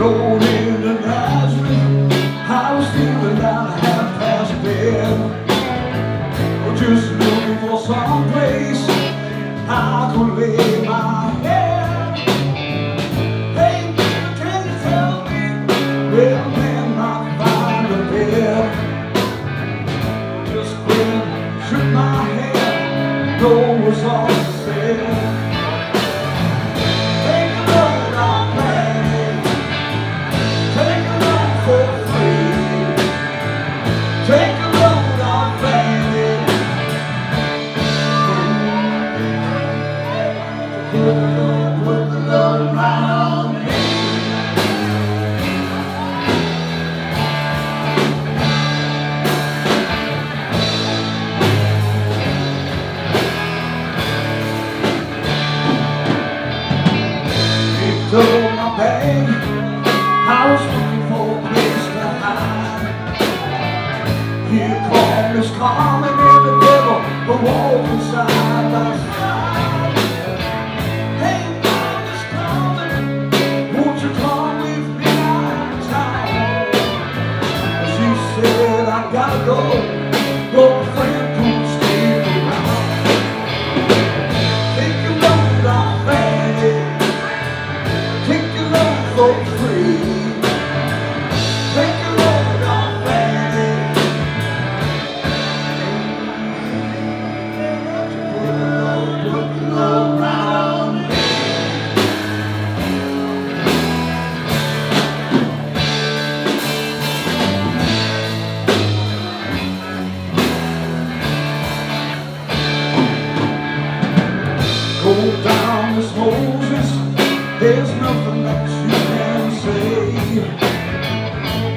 rolled I was feeling down a half past bed. Just looking for some place I could lay my head. Hey, can you tell me where find a bed? Just shook my head, was all said. stole my bag I was looking for a place to hide. Here comes is calm and the devil, The walls inside my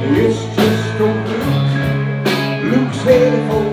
It's just a Luke. Luke's headed home.